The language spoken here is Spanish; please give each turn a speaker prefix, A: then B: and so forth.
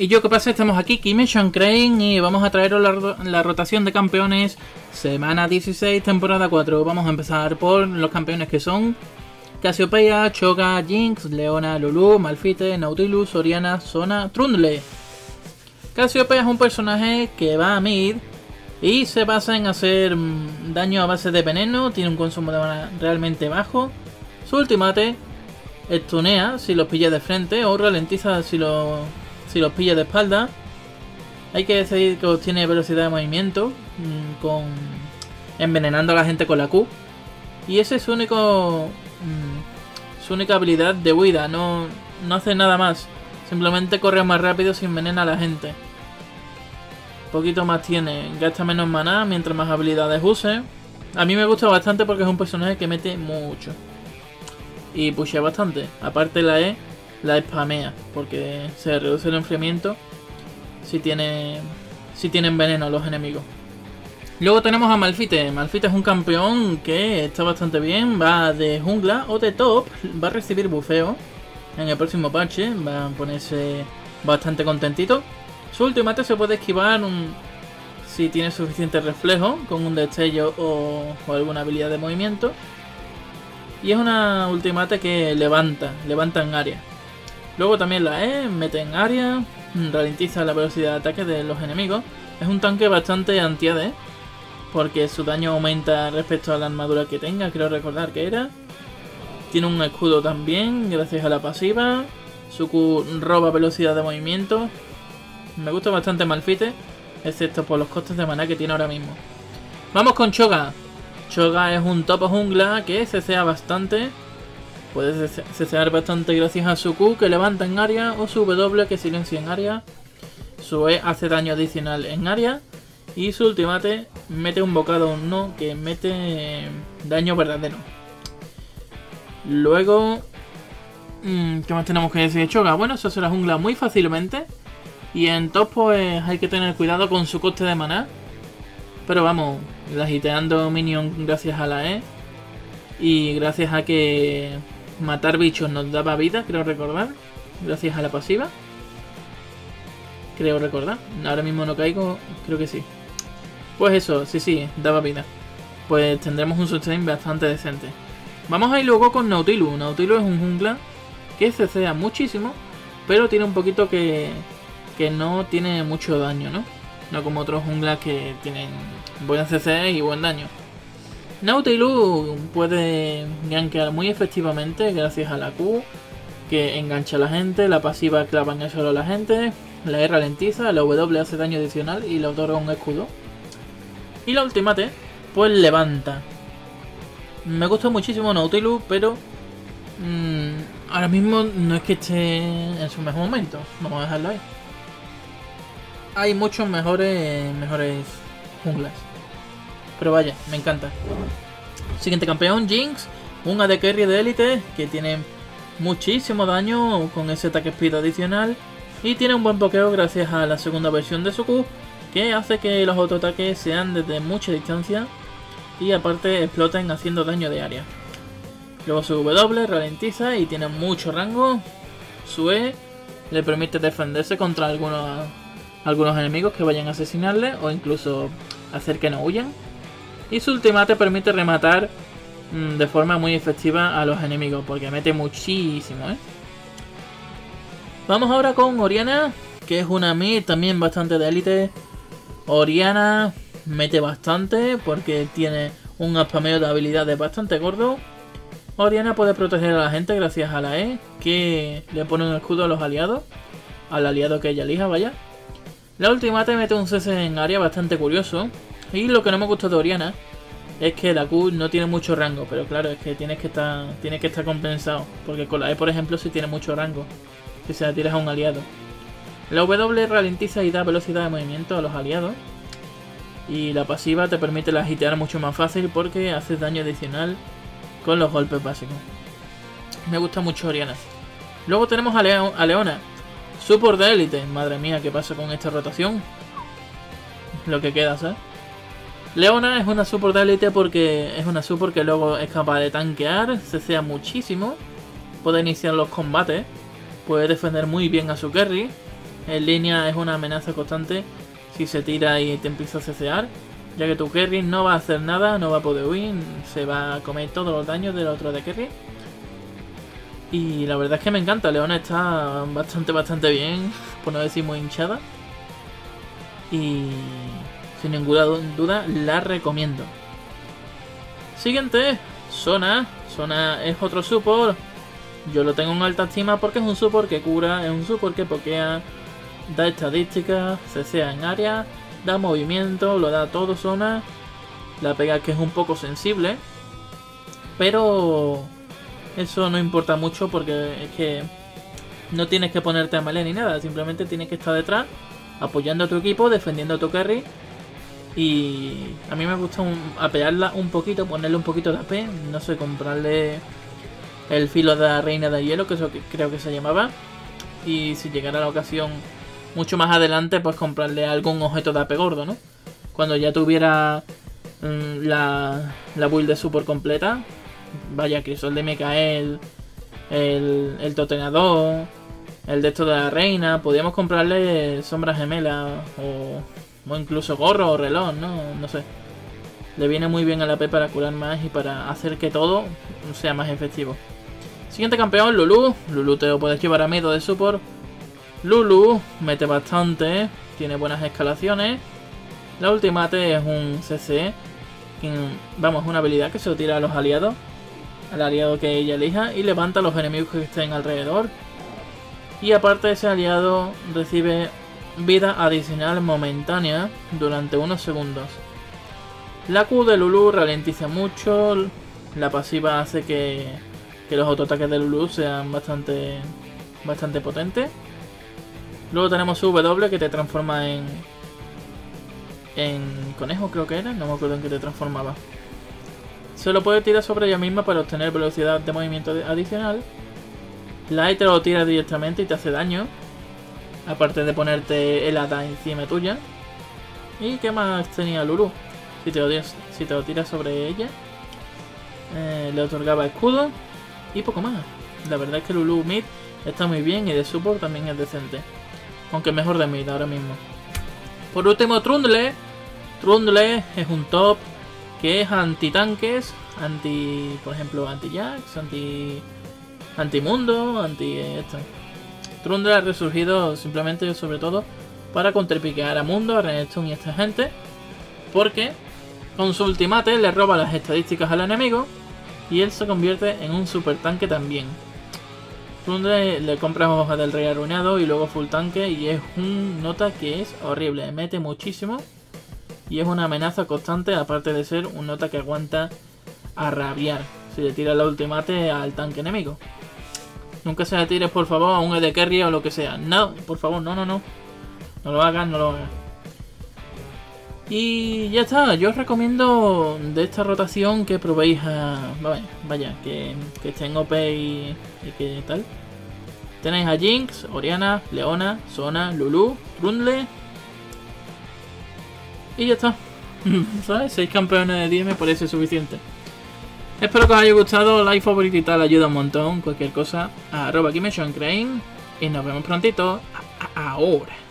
A: Y yo que pasa, estamos aquí, Kimation Crane, y vamos a traeros la, rotación de campeones semana 16, temporada 4. Vamos a empezar por los campeones que son Cassiopeia, Choga, Jinx, Leona, Lulu, Malfite, Nautilus, Oriana, Zona, Trundle. Cassiopeia es un personaje que va a mid y se basa en hacer mm, daño a base de veneno, tiene un consumo de mana realmente bajo. Su ultimate estunea si los pilla de frente o ralentiza si los si los pilla de espalda. Hay que decidir que obtiene velocidad de movimiento mm, con envenenando a la gente con la Q. Y ese es su único mm, su única habilidad de huida, no, no hace nada más. Simplemente corre más rápido si envenena a la gente. Poquito más tiene, gasta menos maná mientras más habilidades use. A mí me gusta bastante porque es un personaje que mete mucho. Y pushea bastante. Aparte la E la spamea porque se reduce el enfriamiento si tiene si tienen veneno los enemigos. Luego tenemos a Malfite. Malfite es un campeón que está bastante bien, va de jungla o de top, va a recibir bufeo en el próximo parche, va a ponerse bastante contentito. Su ultimate se puede esquivar si tiene suficiente reflejo con un destello o, o alguna habilidad de movimiento. Y es una ultimate que levanta, levanta en área. Luego también la E, mete en área, ralentiza la velocidad de ataque de los enemigos. Es un tanque bastante anti-AD, porque su daño aumenta respecto a la armadura que tenga, creo recordar que era. Tiene un escudo también, gracias a la pasiva. Su Q roba velocidad de movimiento. Me gusta bastante Malfite, excepto por los costes de maná que tiene ahora mismo. Vamos con Choga. Choga es un topo jungla que se sea bastante Puede cesear bastante gracias a su Q que levanta en área o su W que silencia en área. Su E hace daño adicional en área. Y su ultimate mete un bocado no que mete daño verdadero. Luego, mm, ¿qué más tenemos que decir de Choga? Bueno, eso hace la jungla muy fácilmente. Y en top pues hay que tener cuidado con su coste de maná. Pero vamos, hiteando minion gracias a la E. Y gracias a que Matar bichos nos daba vida, creo recordar. Gracias a la pasiva. Creo recordar. Ahora mismo no caigo, creo que sí. Pues eso, sí, sí, daba vida. Pues tendremos un sustain bastante decente. Vamos a ir luego con Nautilus. Nautilus es un jungla que cecea muchísimo, pero tiene un poquito que, que no tiene mucho daño, ¿no? No como otros junglas que tienen buen CC y buen daño. Nautilus puede gankear muy efectivamente gracias a la Q, que engancha a la gente, la pasiva clava en el suelo a la gente, la E ralentiza, la W hace daño adicional y le otorga un escudo. Y la ultimate, pues levanta. Me gusta muchísimo Nautilus, pero mmm, ahora mismo no es que esté en su mejor momento. Vamos a dejarlo ahí. Hay muchos mejores, mejores junglas. Pero vaya, me encanta. Siguiente campeón, Jinx. Un AD Carry de élite que tiene muchísimo daño con ese ataque speed adicional. Y tiene un buen pokeo gracias a la segunda versión de su Q. Que hace que los autoataques sean desde mucha distancia. Y aparte exploten haciendo daño de área. Luego su W ralentiza y tiene mucho rango. Su E le permite defenderse contra algunos, algunos enemigos que vayan a asesinarle o incluso hacer que no huyan. Y su ultimate permite rematar mm, de forma muy efectiva a los enemigos, porque mete muchísimo, ¿eh? Vamos ahora con Oriana, que es una mid también bastante de élite. Oriana mete bastante porque tiene un spameo de habilidades bastante gordo. Oriana puede proteger a la gente gracias a la E, que le pone un escudo a los aliados. Al aliado que ella elija, vaya. La ultimate mete un CC en área bastante curioso, y lo que no me gusta de Oriana es que la Q no tiene mucho rango, pero claro, es que tienes que estar, tiene que estar compensado. Porque con la E, por ejemplo, sí tiene mucho rango. Si se la tiras a un aliado. La W ralentiza y da velocidad de movimiento a los aliados. Y la pasiva te permite la hitear mucho más fácil porque haces daño adicional con los golpes básicos. Me gusta mucho Oriana. Luego tenemos a, a Leona. Support de élite. Madre mía, ¿qué pasa con esta rotación? Lo que queda, ¿sabes? Leona es una support élite porque es una support que luego es capaz de tanquear, se sea muchísimo, puede iniciar los combates, puede defender muy bien a su carry, en línea es una amenaza constante si se tira y te empieza a cecear. Ya que tu Kerry no va a hacer nada, no va a poder huir, se va a comer todos los daños del otro de Kerry. Y la verdad es que me encanta, Leona está bastante, bastante bien, por no decir muy hinchada. Y sin ninguna duda la recomiendo. Siguiente, Sona. Sona es otro support. Yo lo tengo en alta estima porque es un support que cura, es un support que pokea, da estadísticas, se sea en área, da movimiento, lo da todo Sona. La pega que es un poco sensible. Pero eso no importa mucho porque es que no tienes que ponerte a melee ni nada. Simplemente tienes que estar detrás, apoyando a tu equipo, defendiendo a tu carry. Y a mí me gusta un, apearla un poquito, ponerle un poquito de AP. No sé, comprarle el filo de la reina de hielo, que eso creo que se llamaba. Y si llegara la ocasión mucho más adelante, pues comprarle algún objeto de AP gordo, ¿no? Cuando ya tuviera mm, la, la build de super completa. Vaya, el de Micael, el, el totenador, el de esto de la reina. Podríamos comprarle sombra gemela o, o incluso gorro o reloj, ¿no? No sé. Le viene muy bien a la P para curar más y para hacer que todo sea más efectivo. Siguiente campeón, Lulu. Lulu te lo puedes llevar a medio de support. Lulu mete bastante, tiene buenas escalaciones. La ultimate es un CC. Vamos, una habilidad que se lo tira a los aliados. Al aliado que ella elija y levanta a los enemigos que estén alrededor. Y aparte ese aliado recibe vida adicional momentánea durante unos segundos. La Q de Lulu ralentiza mucho. La pasiva hace que, que los autoataques de Lulu sean bastante, bastante potentes. Luego tenemos W que te transforma en... En conejo creo que era, no me acuerdo en qué te transformaba. Se lo puede tirar sobre ella misma para obtener velocidad de movimiento adicional. La E te lo tira directamente y te hace daño. Aparte de ponerte el hada encima tuya. ¿Y qué más tenía Lulu? Si te lo tiras, si te sobre ella. Eh, le otorgaba escudo. Y poco más. La verdad es que Lulu Mid está muy bien y de support también es decente. Aunque mejor de mid ahora mismo. Por último, Trundle. Trundle es un top que es anti-tanques, anti, por ejemplo, anti-Jax, anti... Anti-Mundo, anti... Esto. Trundle ha resurgido simplemente, sobre todo, para contrapiquear a Mundo, a Renekton y a esta gente. Porque con su ultimate le roba las estadísticas al enemigo y él se convierte en un super tanque también. Trundle le compra hoja del rey arruinado y luego full tanque y es un nota que es horrible, mete muchísimo y es una amenaza constante aparte de ser un nota que aguanta a rabiar si le tira la ultimate al tanque enemigo. Nunca se le tires por favor a un ED Carry o lo que sea. No, por favor, no, no, no. No lo hagas, no lo hagas. Y ya está, yo os recomiendo de esta rotación que probéis a... Vaya, que, que estén OP y, que tal. Tenéis a Jinx, Oriana, Leona, Sona, Lulu, Trundle. Y ya está. ¿Sabes? 6 campeones de 10 me parece suficiente. Espero que os haya gustado, like, favorito y tal, ayuda un montón. Cualquier cosa, arroba Crane. Y nos vemos prontito. ahora.